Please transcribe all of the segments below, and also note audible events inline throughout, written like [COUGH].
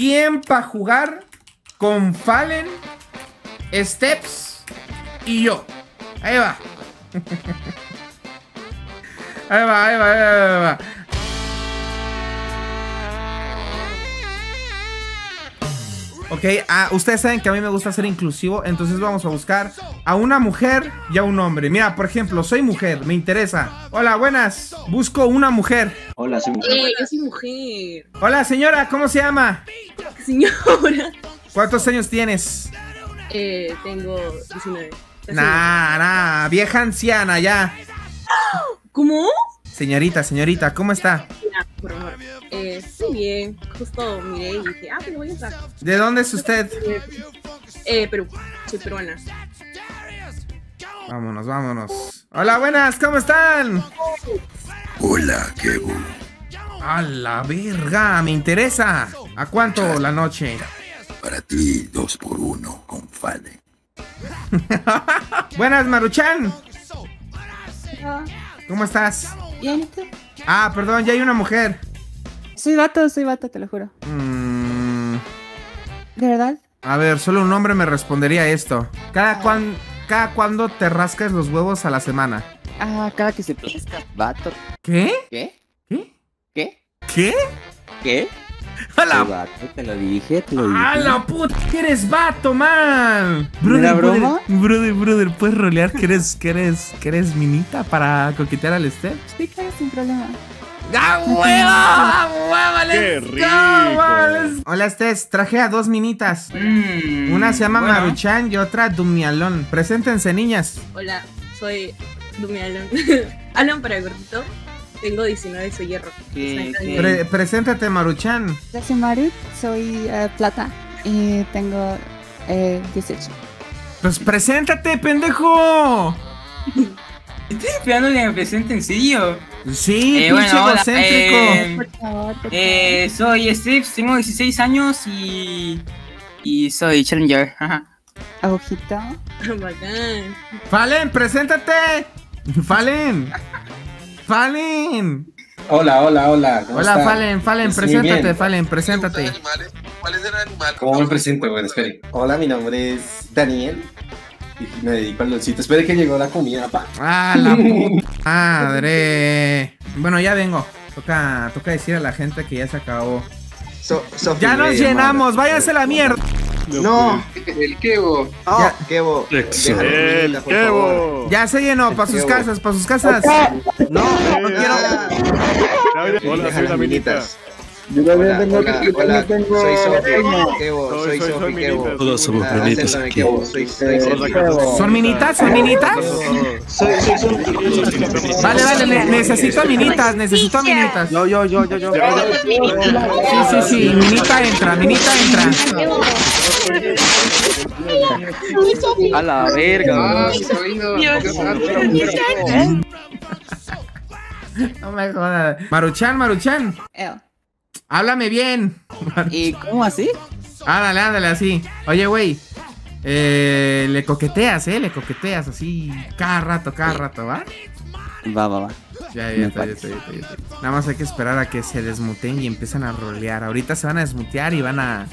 ¿Quién para jugar con Fallen, Steps y yo? Ahí va. [LAUGHS] Ahí va, ahí va, ahí va, ahí va. Ok, ah, ustedes saben que a mí me gusta ser inclusivo, entonces vamos a buscar a una mujer y a un hombre. Mira, por ejemplo, soy mujer, me interesa. Hola, buenas, busco una mujer. Hola, soy mujer. Eh, yo soy mujer. Hola, señora, ¿cómo se llama? Señora. ¿Cuántos años tienes? Eh, tengo 19. Casi Nah, nah, vieja anciana ya. 20. ¿Cómo? Señorita, señorita, ¿cómo está? Por favor. Eh, estoy bien. Justo miré y dije, ah, pero voy a entrar. ¿De dónde es usted? Eh, Perú. Soy peruana. Vámonos, vámonos. Hola, buenas, ¿cómo están? Hola, Kevo. A la verga, me interesa. ¿A cuánto la noche? Para ti, dos por uno con Fale. [LAUGHS] Buenas, Maruchan. ¿Cómo estás? Bien, ¿y tú? Ah, perdón, ya hay una mujer. Soy vato, soy vato, te lo juro. Mm, ¿De verdad? a ver, solo un hombre me respondería esto. ¿Cada, cuan, ¿Cada cuándo te rascas los huevos a la semana? Ah, cada que se pesca, vato. ¿Qué? ¿Qué? ¿Qué? ¿Qué? ¿Qué? ¿Qué? ¡A la, vato, te lo dije, te lo dije. ¡A la puta! que eres vato, man! ¿Era brother, broma? brother, brother, ¿puedes rolear que eres, que eres, que eres minita para coquetear al Step? Sí, claro, sin problema. ¡Ah, huevo! ¡Ah, huevo! ¡Qué ¡Let's go, rico! Hola, Stes. Traje a dos minitas. Mm, Una se llama bueno. Maruchan y otra Dumialón. Preséntense, niñas. Hola, soy Dumi Alan. Alan para el gordito. Tengo 19, soy hierro. ¿Qué- Soy qué? Pre- preséntate, Maruchan. Yo soy Maru, soy eh, plata y tengo eh, 18. Pues preséntate, pendejo. Estoy esperando que me presenten, serio. Sí, Eh, pinche bueno, hola, eh, Por favor, por Eh, soy Steve, tengo 16 años y. Y soy Challenger. Ajá. Ojito. [LAUGHS] Bacán. Fallen, preséntate. Fallen. Fallen. Hola, hola, hola. ¿cómo Hola, están? Fallen, Fallen, Sí, preséntate. Fallen, preséntate. ¿Cuáles eran animales? ¿Cómo me presento? Bueno, espere. Hola, mi nombre es Daniel. Y me dedico al lolcito. Espere que llegó la comida, pa. Ah, la puta madre. Bueno, ya vengo. Toca, toca decir a la gente que ya se acabó. So, Sofi Ya nos llenamos, madre. váyanse a la mierda. No, El Kevo. no, Ya. El favor. Kevo. Ya se llenó, para sus casas, para sus casas. No, no quiero. Hola, soy una las minita. minitas. Hola, hola, hola, soy Sofi, Kevo, Soy- soy soy- Sofi, soy Kevo. minita. Todos somos minitas acéptame, aquí. Kevo, soy, soy, soy. ¿Son minitas? ¿Son minitas? soy, soy. Vale, vale, ne- necesito minitas, necesito minitas. Yo, yo, yo, yo, yo. Sí, sí, sí, minita entra, minita entra. A la verga. Ah. No me jodas. Maruchan, Maruchan, Eh, háblame bien. ¿Y cómo así? Ándale, ándale, así. Oye, güey. Eh, le coqueteas, ¿eh? Le coqueteas así cada rato, cada rato, ¿va? Va, va, va. Ya, ya, está, ya, está, ya, está, ya está. Nada más hay que esperar a que se desmuteen y empiezan a rolear. Ahorita se van a desmutear y van a.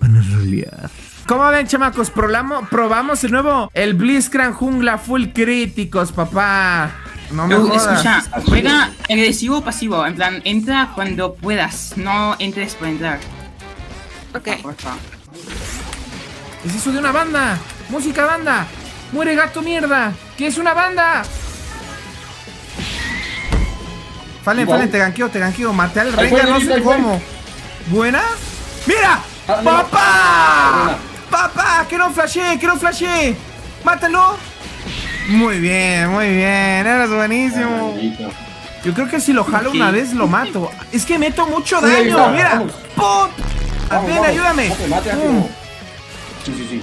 Van a rolear. ¿Cómo ven, chamacos? Probamos, probamos el nuevo. El Blitzcrank Jungla Full Críticos, papá. No me jodas. escucha, juega agresivo o pasivo. En plan, entra cuando puedas. No entres por entrar. ok. ¿Qué es eso de una banda? ¡Música banda! ¡Muere gato mierda! ¿Qué es una banda? Falen. Falen, te ganqueo, te ganqueo. Maté al fue, no sé cómo. ¿Buena? ¡Mira! Ah, no. ¡Papá! ¡Papá! ¡Que no flashé! ¡Que no flashé! ¡Mátalo! Muy bien, muy bien. Eres buenísimo. Yo creo que si lo jalo una vez lo mato. Es que meto mucho daño. Mira. ayúdame. Mate, Pum. rápido. Sí, sí, sí.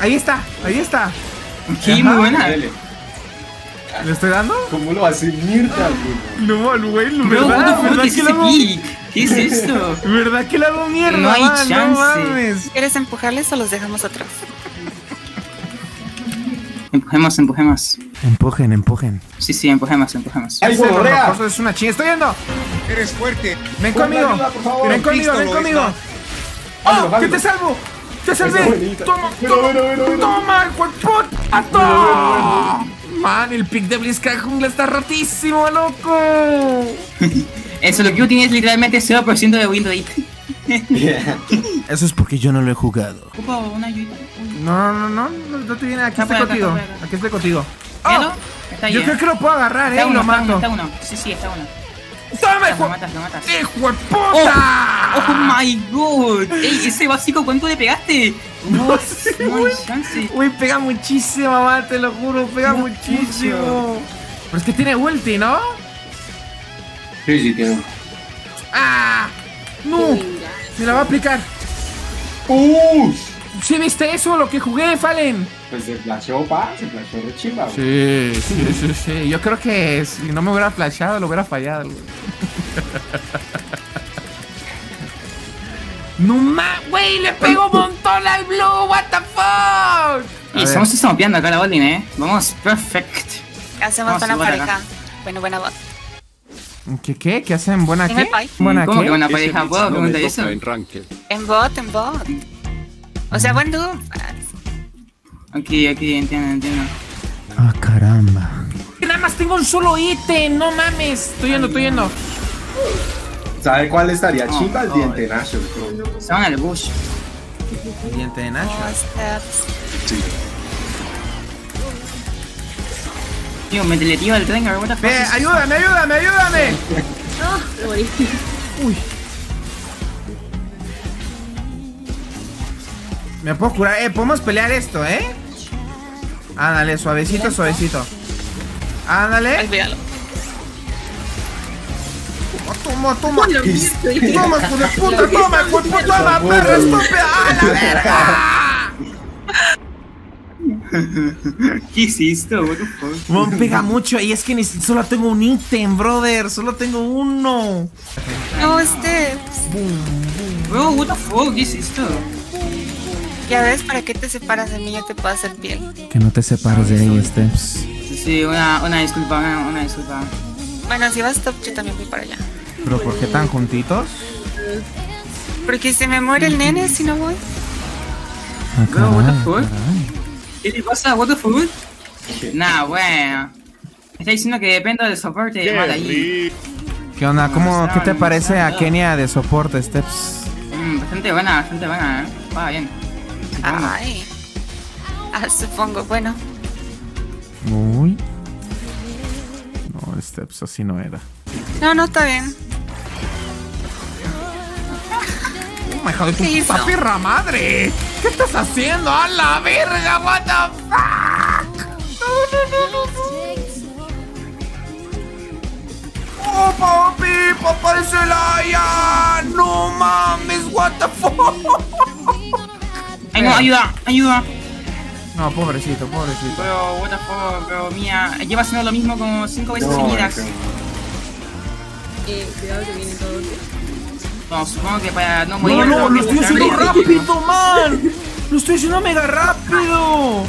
Ahí está, ahí está. Sí, muy buena. ¿Le estoy dando? ¿Cómo lo hace mierda, güey? No, al güey, the ¿verdad? fuck ¿Verdad es que lo hago? ¿Qué es esto? ¿Verdad que le hago mierda? No hay man? chance. No mames. ¿Quieres empujarles o los dejamos atrás? Empujemos, empujemos. Empujen, empujen. Sí, sí, empujemos, empujemos. ¡Ay, correa! Es una chinga. ¡Estoy yendo! ¡Eres fuerte! ¡Ven conmigo! ¡Ven conmigo, ven conmigo! ¡Oh, que te salvo! ¡Te salvé! ¡Toma, toma, toma, toma Man, el pick de Blizzard Jungla está rotísimo, loco. [LAUGHS] Eso lo que tiene es literalmente 0% de Windows 8. Yeah. [LAUGHS] Eso es porque yo no lo he jugado. una ayuda? No, no, no, no, no te viene. Aquí estoy contigo. Aquí estoy contigo. Oh, yo creo que lo puedo agarrar, está eh, uno, lo. Está uno, está uno. Sí, sí, está uno. ¡Toma, hijo! Lo matas, lo matas. ¡Hijo de oh, puta! Oh, oh, my god! ¡Ey, ese básico cuánto le pegaste! No, no, sé, [LAUGHS] no hay chance. Uy, pega muchísimo, mamá, te lo juro, pega no, muchísimo. Pero es que tiene ulti, ¿no? Sí, sí, tiene. ¡Ah! ¡No! Sí. Me la va a aplicar. ¡Uh! ¿Sí viste eso? Lo que jugué, Fallen. Pues se flasheó, pa, se flasheó de chimba, güey. Sí, sí, sí, sí. Yo creo que si no me hubiera flashado, lo hubiera fallado. güey. [LAUGHS] No ma, güey, le pego un montón al Blue, what the fuck. Y estamos ver. estampeando acá la botlane, eh. Vamos, perfect. Hacemos Vamos, buena igual acá. pareja. Bueno, buena voz. ¿Qué, qué? ¿Qué hacen? ¿Buena En qué? el. ¿Buena ¿Cómo que buena pareja? Blitz ¿Puedo no me preguntar eso? toca en. En bot, en bot. O sea, buen duo. Ok, ok, entiendo, entiendo. Ah, caramba. Nada más tengo un solo ítem, no mames. Estoy yendo, estoy yendo. ¿Sabe cuál estaría chimba? El diente Nacho, bro. Se van al bush. Diente de Nacho. Tío, me teletío al tren, what the fuck. Is- ayúdame, ayúdame, ayúdame. No, me morí. Uy. Me puedo curar. Eh, podemos pelear esto, ¿eh? Ándale, suavecito, suavecito. Ándale. Toma, toma, toma. Toma, hijo de puta, toma, hijo de puta, toma, perra estúpida. ¡A la verga! [LAUGHS] ¿Qué hiciste? Me pega mucho y es que ni solo tengo un ítem, brother. Solo tengo uno. No steps. Bro, what the fuck? ¿Qué hiciste? Ya ves, ¿para qué te separas de mí? Yo te puedo hacer piel. Que no te separes de ahí, Steps. Sí, sí, una, una disculpa, una, una disculpa. Bueno, si vas top, yo también voy para allá. ¿Pero por qué tan juntitos? Porque se me muere el nene si no voy. Ah, Bro, what the caray, fuck? caray. ¿Qué te pasa? What the fuck? Nah, bueno. Está diciendo que dependo del soporte de mal ahí. ¿Qué onda? ¿Cómo, ¿Qué te parece a Kenia de soporte, Steps? Mm, bastante buena, bastante buena, eh. Va bien. Supongo. Ay. Ah, supongo. Bueno, Uy. No, Steps así no era. no, no está bien. ¡Oh, hijo de tu ¿Qué puta perra madre! ¿Qué estás haciendo? ¡A la verga! ¡What the fuck! No, no, no, no, no. ¡Oh, papi! ¡Papá de Celaya! ¡No mames! ¡What the fuck! Ay, no, ayuda, ayuda. No, pobrecito, pobrecito. Pero, what the fuck, pero mía, lleva haciendo lo mismo como cinco veces No, seguidas. Eh, cuidado que vienen todos. ¿Eh? No, supongo que para no morir. No, no, lo que estoy haciendo rápido, man. Lo estoy haciendo mega rápido.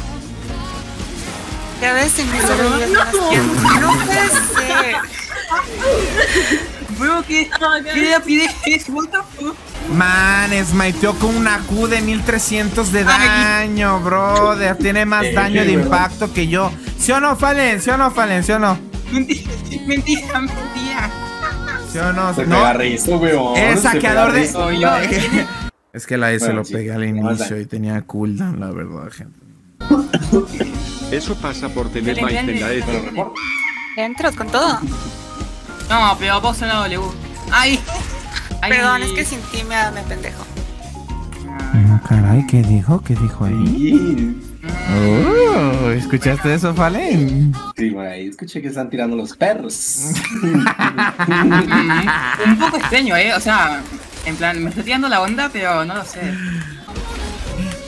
Ya ves, en mi sobrevives más que- No puede ser. Bro, ¿qué, qué rapidez es? What the fuck? Man, smiteó con una Q de 1300 de daño, brother. Tiene más Eh, daño qué de impacto que yo. ¿Sí o no, Fallen? ¿Sí o no, Fallen? ¿Sí o no? Mentira, mentira, mentira. ¿Sí o no? Se ¿No? weón. Se pega saqueador de... resto. yo. Es que la E se Bueno, lo sí, pegué al inicio y tenía cooldown, la verdad, gente. Eso pasa por tener la E. Reporta. Entro con todo. No, pero vos en la W. ¡Ay! Ay. Perdón, es que sin ti me, me pendejo. No, caray, ¿qué dijo? ¿Qué dijo ahí? Sí, Oh, ¿Escuchaste eso, Fallen? sí, por ahí escuché que están tirando los perros. [LAUGHS] Un poco extraño, eh. O sea, en plan, me estoy tirando la onda, pero no lo sé.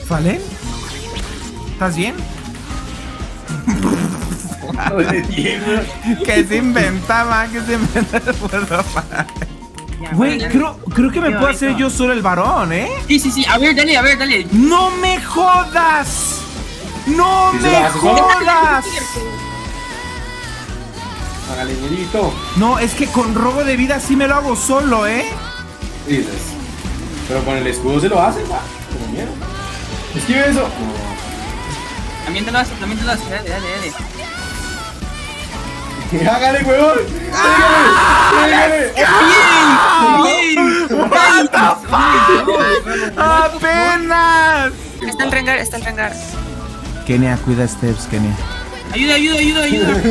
¿Fallen? ¿Estás bien? [LAUGHS] Que se inventaba, que se inventaba. Ya, Güey, bueno, creo, creo que me puedo hacer yo solo el varón, ¿eh? Sí, sí, sí. A ver, dale, a ver, dale. ¡No me jodas! ¡No Sí, me hace jodas! Hágale, ñerito. No, es que con robo de vida sí me lo hago solo, ¿eh? Dices. Pero con el escudo se lo hace, pa. Como miedo. Esquive eso. También te lo haces, también te lo haces. Dale, dale, dale. [LAUGHS] Hágale, huevón. Hágale. ¡Bien! What the fuck? ¡Apenas! Está el rengar, está el rengar. Kenia, cuida steps, Kenia. Ayuda, ayuda, ayuda, ayuda.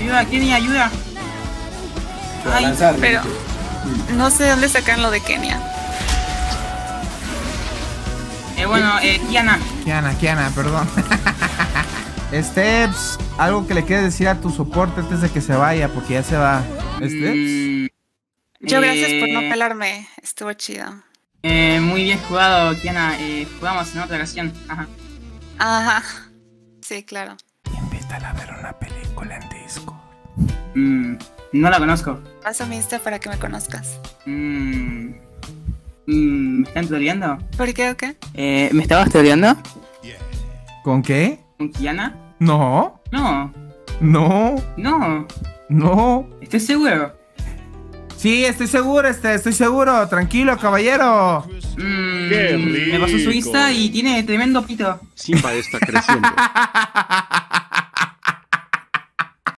Ayuda, Kenny, ayuda. Ay. Pero no sé dónde sacan lo de Kenia. Eh, bueno, eh, Kiana. Kiana, Kiana, perdón. [LAUGHS] Steps, algo que le quieres decir a tu soporte antes de que se vaya, porque ya se va. Steps. Mm, Yo gracias por no eh, pelarme. Estuvo chido. Eh, muy bien jugado, Kiana. Eh, jugamos en otra ocasión. Ajá. Ajá. Sí, claro. Invítala a ver una película en disco. Mm, no la conozco. Paso mi Insta para que me conozcas. Mm, mm, ¿Me están troleando? ¿Por qué o qué? Eh, ¿Me estabas troleando? ¿Con qué? ¿Con Kiana? No, No, no, no. no. ¿Estás seguro? Sí, estoy seguro, este, estoy seguro. Tranquilo, caballero. Mm, Qué Me pasó su. Insta y tiene tremendo pito. Simba está creciendo. [LAUGHS]